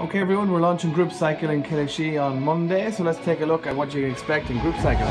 Okay everyone, we're launching group cycle in Killashee on Monday, so let's take a look at what you can expect in group cycle.